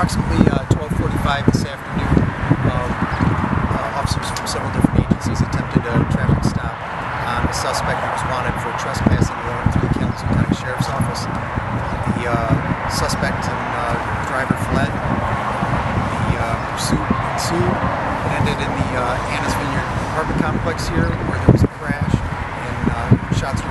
approximately uh, 12:45 this afternoon, um, uh, officers from several different agencies attempted a traffic stop on a suspect who was wanted for trespassing along through the Kalamazoo County Sheriff's Office. The uh, suspect and driver fled. The pursuit ensued and ended in the uh, Anna's Vineyard apartment complex here, where there was a crash and shots were